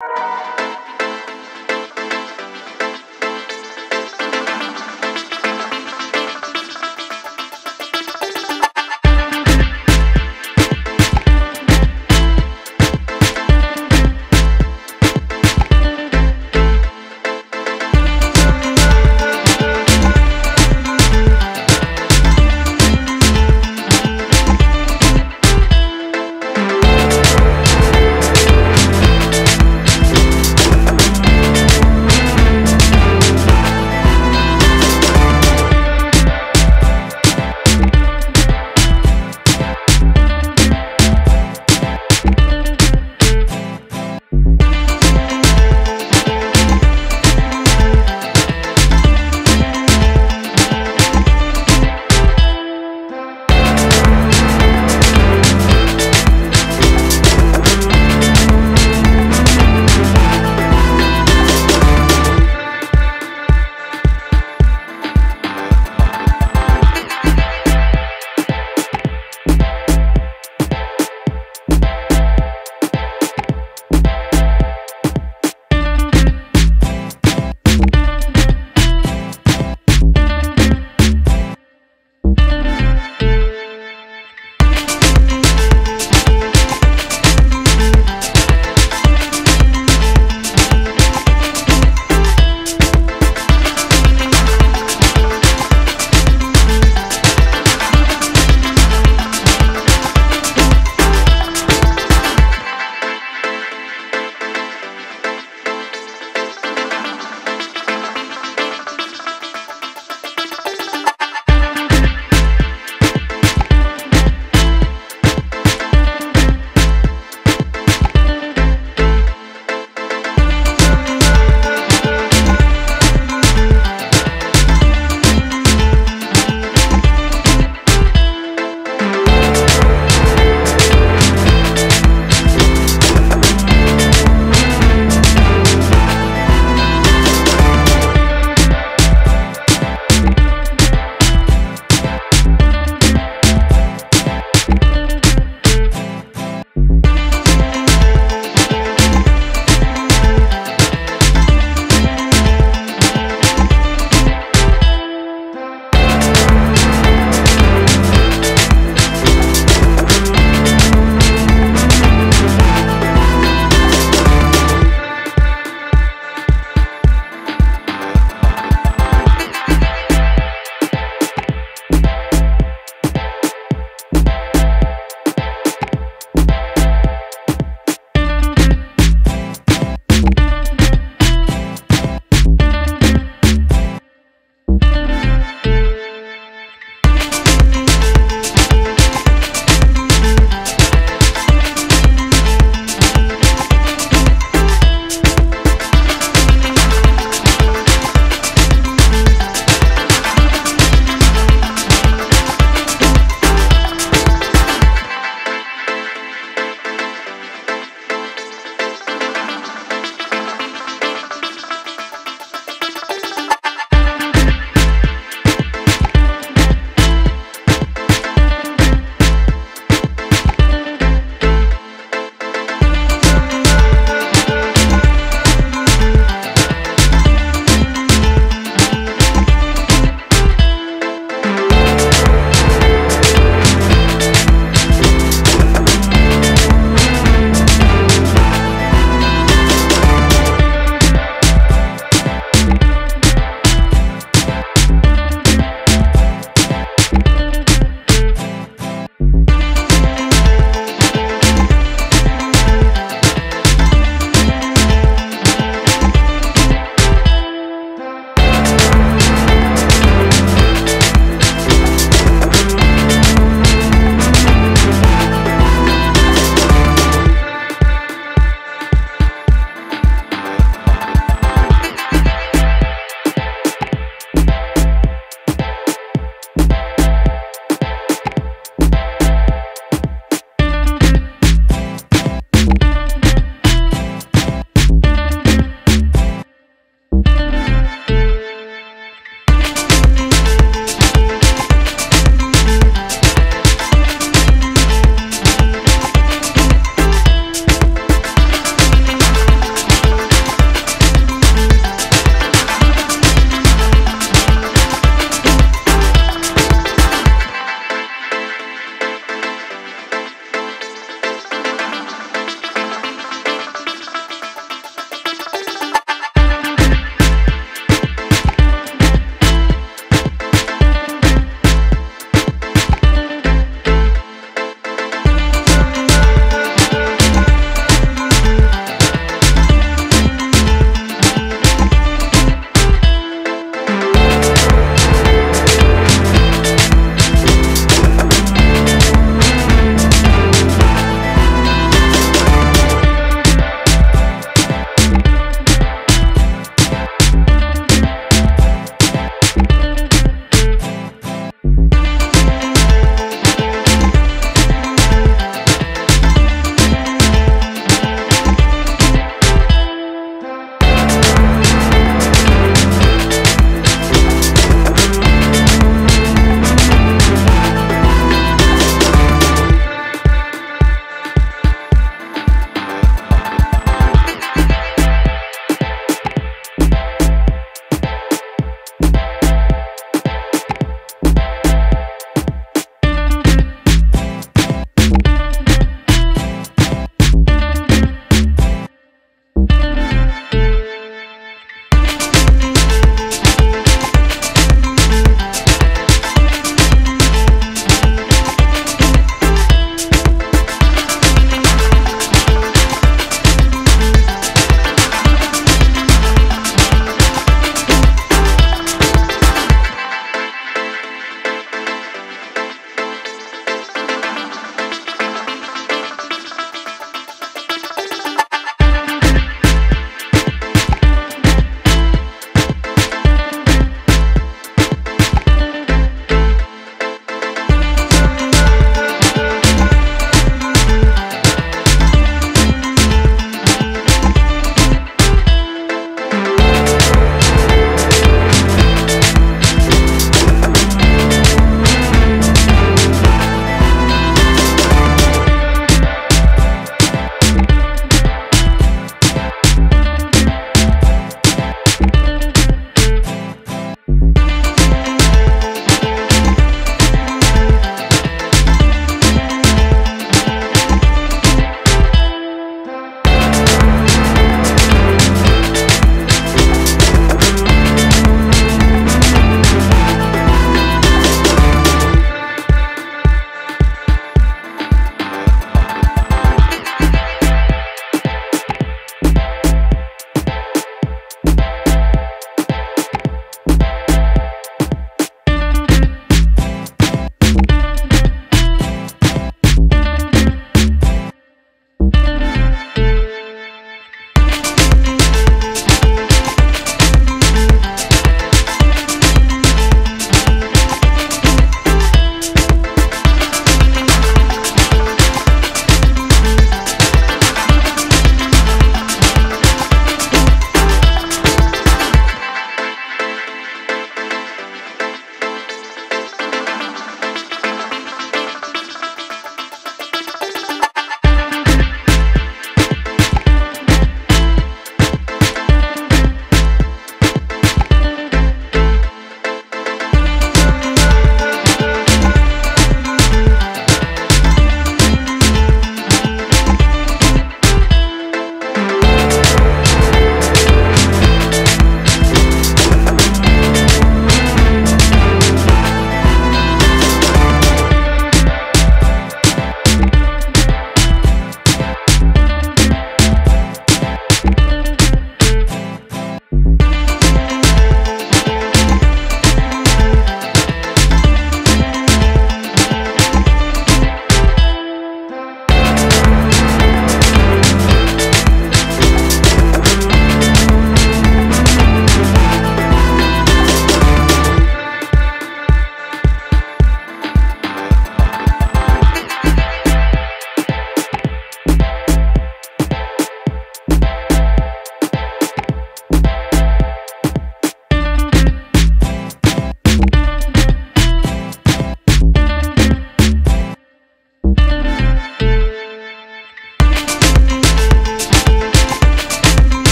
you